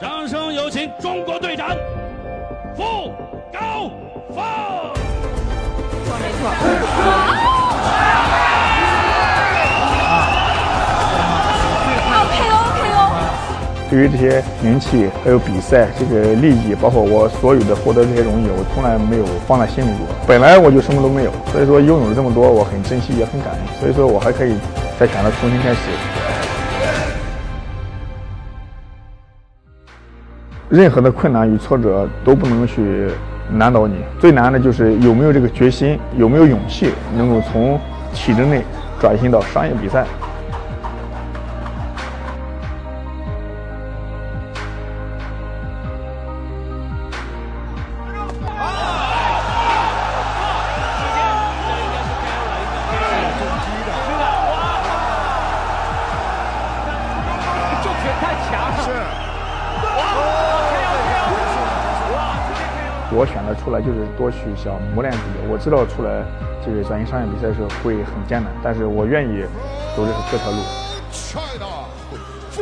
掌声有请中国队长傅高凤。没错。对于这些名气，还有比赛这个利益，包括我所有的获得这些荣誉，我从来没有放在心里过。本来我就什么都没有，所以说拥有了这么多，我很珍惜，也很感恩。所以说我还可以再选择重新开始。任何的困难与挫折都不能去难倒你，最难的就是有没有这个决心，有没有勇气，能够从体制内转型到商业比赛。我选择出来就是多去想磨练自己。我知道出来这个转型商业比赛的时候会很艰难，但是我愿意走这这条路。帅的傅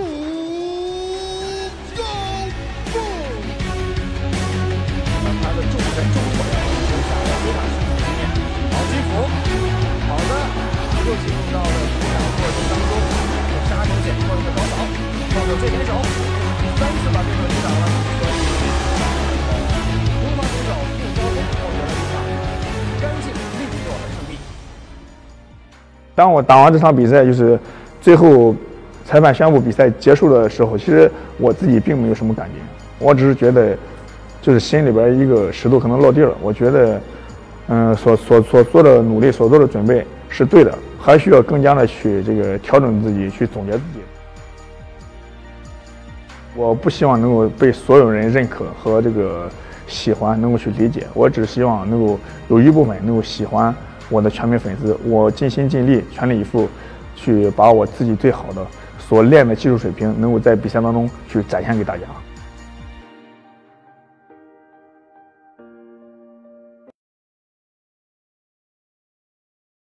高凤，他的重拳重挫，留下了非常深的经验。好击服，好的，又进入到了比赛过程当中，杀鸡剑做一个高扫，放到最点手，第三次把对手当我打完这场比赛，就是最后裁判宣布比赛结束的时候，其实我自己并没有什么感觉，我只是觉得，就是心里边一个石头可能落地了。我觉得，嗯，所所所做的努力，所做的准备是对的，还需要更加的去这个调整自己，去总结自己。我不希望能够被所有人认可和这个喜欢，能够去理解。我只希望能够有一部分能够喜欢。我的全民粉丝，我尽心尽力、全力以赴，去把我自己最好的所练的技术水平，能够在比赛当中去展现给大家。